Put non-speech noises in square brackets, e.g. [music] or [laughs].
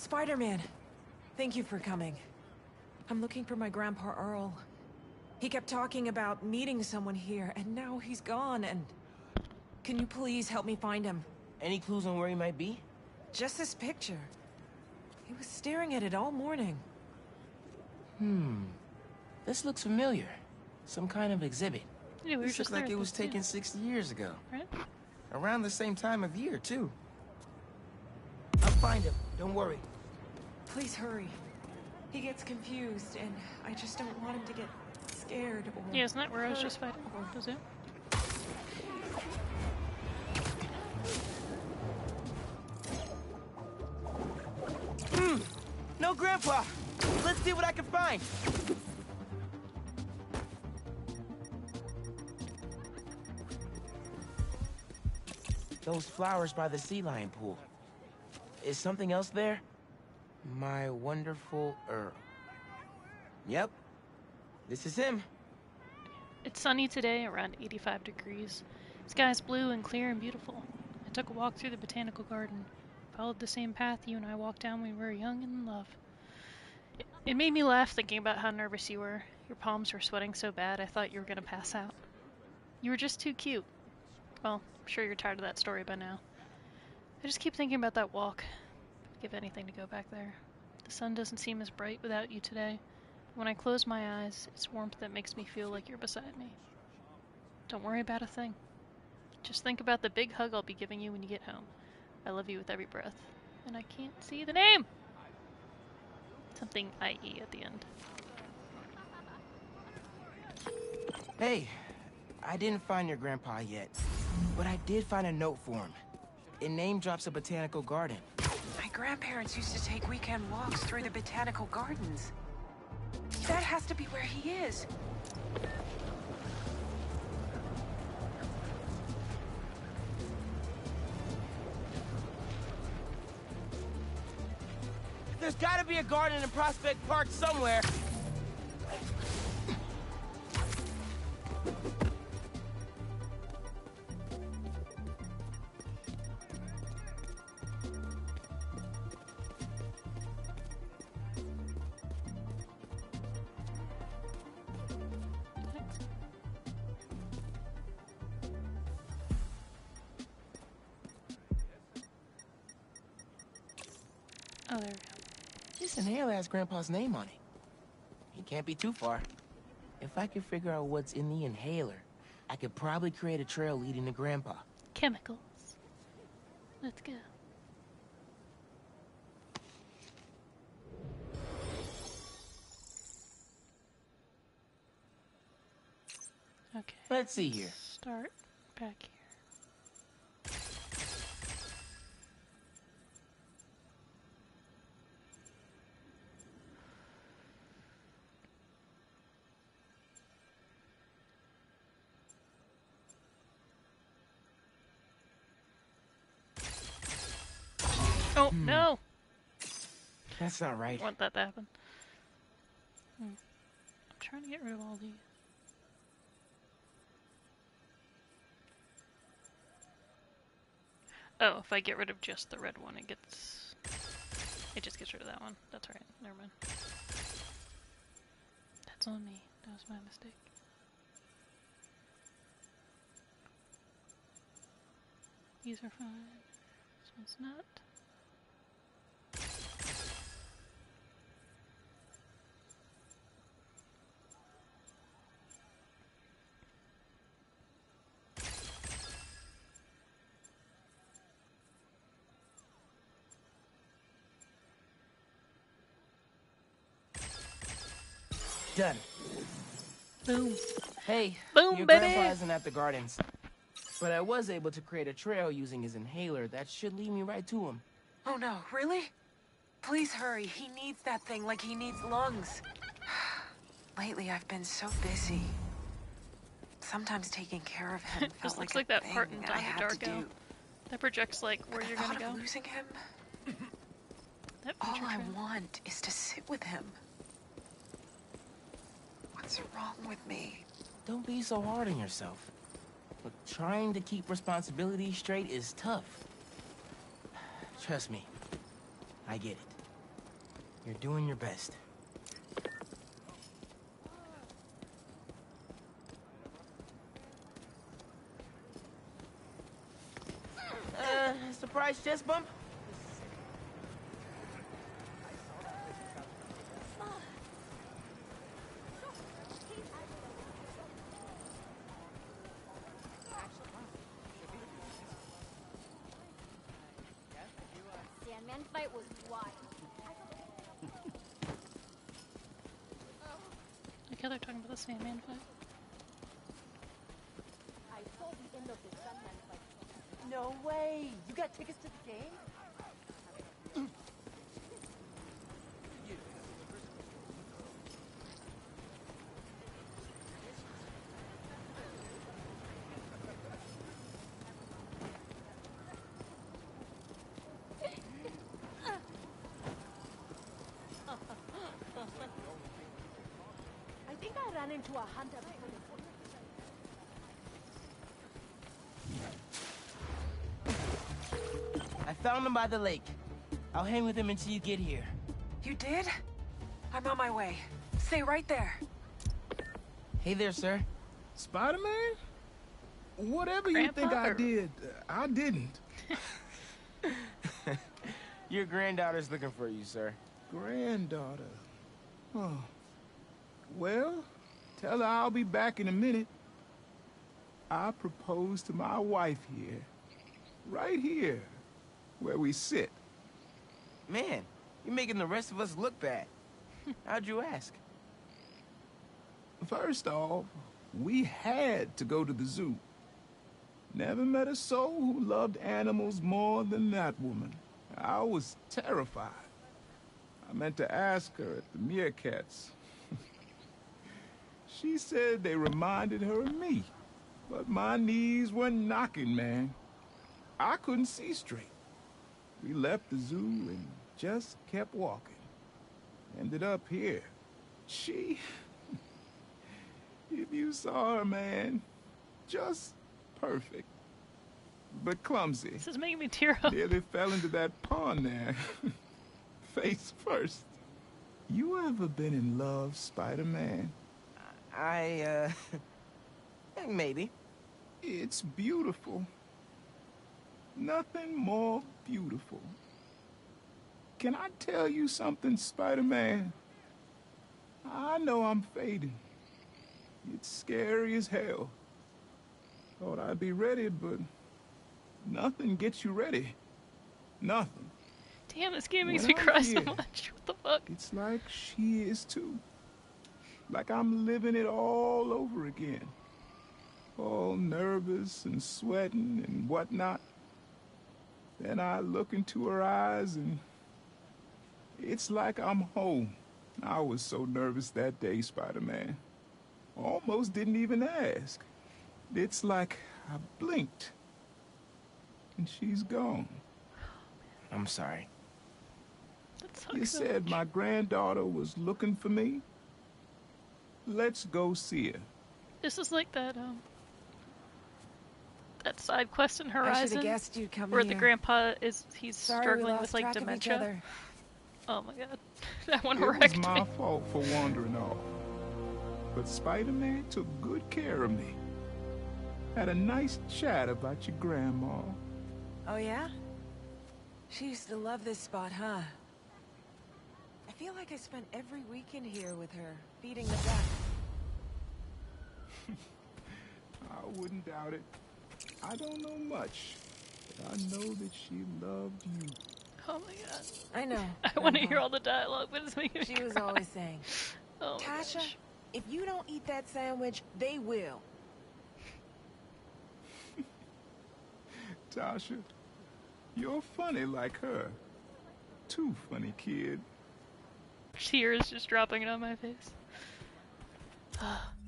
Spider-Man, thank you for coming. I'm looking for my Grandpa Earl. He kept talking about meeting someone here, and now he's gone, and... Can you please help me find him? Any clues on where he might be? Just this picture. He was staring at it all morning. Hmm. This looks familiar. Some kind of exhibit. Yeah, we this just looks like it was at this, yeah. taken 60 years ago. Right? Around the same time of year, too. I'll find him. Don't worry. Please hurry. He gets confused, and I just don't want him to get scared or... Yeah, isn't that where I was just fighting? or- Was it? Hmm. No, Grandpa! Let's see what I can find! Those flowers by the sea lion pool. Is something else there? My wonderful Earl. Yep. This is him. It's sunny today, around 85 degrees. Sky's blue and clear and beautiful. I took a walk through the botanical garden, followed the same path you and I walked down when we were young and in love. It, it made me laugh thinking about how nervous you were. Your palms were sweating so bad I thought you were gonna pass out. You were just too cute. Well, I'm sure you're tired of that story by now. I just keep thinking about that walk. Give anything to go back there. The sun doesn't seem as bright without you today. When I close my eyes, it's warmth that makes me feel like you're beside me. Don't worry about a thing. Just think about the big hug I'll be giving you when you get home. I love you with every breath. And I can't see the name! Something IE at the end. Hey, I didn't find your grandpa yet, but I did find a note for him. It name drops a botanical garden. Grandparents used to take weekend walks through the botanical gardens. That has to be where he is. There's gotta be a garden in Prospect Park somewhere. Oh, there we go. This inhaler has Grandpa's name on it. He can't be too far. If I could figure out what's in the inhaler, I could probably create a trail leading to Grandpa. Chemicals. Let's go. Okay. Let's see here. Start back here. Oh, no! That's not right. I want that to happen. Hmm. I'm trying to get rid of all these. Oh, if I get rid of just the red one, it gets... It just gets rid of that one. That's right. Never mind. That's on me. That was my mistake. These are fine. This one's not. Done. Boom. Hey, Boom, your baby! grandpa isn't at the gardens. But I was able to create a trail using his inhaler that should lead me right to him. Oh no, really? Please hurry. He needs that thing like he needs lungs. [sighs] Lately, I've been so busy. Sometimes taking care of him [laughs] This felt looks like, like a that part in I Donnie had to Darko. do. That projects like where The you're gonna of go. losing him, [laughs] all I want is to sit with him. What's wrong with me? Don't be so hard on yourself. Look, trying to keep responsibilities straight is tough. Trust me, I get it. You're doing your best. Uh, surprise chest bump? Sandman fight was wild. Like how they're talking about the Sandman fight. I saw the end of the Sandman fight. No way! You got tickets to the game? [clears throat] ran into a hunter before I found him by the lake. I'll hang with him until you get here. You did? I'm on my way. Stay right there. Hey there, sir. Spider-Man? Whatever you think I did, I didn't. [laughs] Your granddaughter's looking for you, sir. Granddaughter. Oh. Well, tell her I'll be back in a minute. I proposed to my wife here. Right here. Where we sit. Man, you're making the rest of us look bad. [laughs] How'd you ask? First off, we had to go to the zoo. Never met a soul who loved animals more than that woman. I was terrified. I meant to ask her at the meerkats. She said they reminded her of me, but my knees were knocking, man. I couldn't see straight. We left the zoo and just kept walking. Ended up here. She [laughs] if you saw her, man, just perfect. But clumsy. This is making me tear up. Nearly fell into that pond there. [laughs] Face first. You ever been in love, Spider-Man? I, uh... [laughs] maybe. It's beautiful. Nothing more beautiful. Can I tell you something, Spider-Man? I know I'm fading. It's scary as hell. Thought I'd be ready, but nothing gets you ready. Nothing. Damn, this game makes When me I'm cry so much. What the fuck? It's like she is too. Like I'm living it all over again. All nervous and sweating and whatnot. Then I look into her eyes and it's like I'm home. I was so nervous that day, Spider-Man. Almost didn't even ask. It's like I blinked and she's gone. I'm sorry. That sucks You so said much. my granddaughter was looking for me. Let's go see her. This is like that um that side quest in Horizon have guessed you'd come where here. the grandpa is he's Sorry struggling with like dementia. Of each other. Oh my god. [laughs] that one It was wrecked my me. fault for wandering off. But Spider-Man took good care of me. Had a nice chat about your grandma. Oh yeah? She used to love this spot, huh? I feel like I spent every weekend here with her, feeding the duck. [laughs] I wouldn't doubt it. I don't know much, but I know that she loved you. Oh my god. I know. [laughs] I want to hear all the dialogue, but it's making me She was cry. always saying, Oh my Tasha, gosh. if you don't eat that sandwich, they will. [laughs] Tasha, you're funny like her. Too funny, kid. Tears just dropping it on my face. [sighs] [sighs]